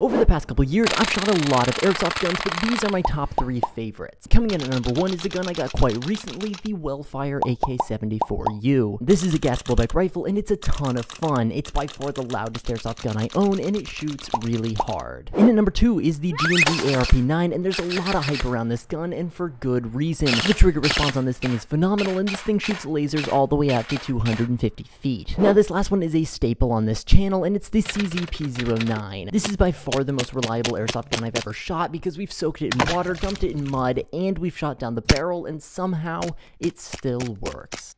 Over the past couple years, I've shot a lot of airsoft guns, but these are my top three favorites. Coming in at number one is a gun I got quite recently, the Wellfire AK-74U. This is a gas blowback rifle, and it's a ton of fun. It's by far the loudest airsoft gun I own, and it shoots really hard. In at number two is the G&G ARP-9, and there's a lot of hype around this gun, and for good reason. The trigger response on this thing is phenomenal, and this thing shoots lasers all the way out to 250 feet. Now, this last one is a staple on this channel, and it's the CZP-09. This is by far the most reliable airsoft gun I've ever shot because we've soaked it in water, dumped it in mud, and we've shot down the barrel, and somehow it still works.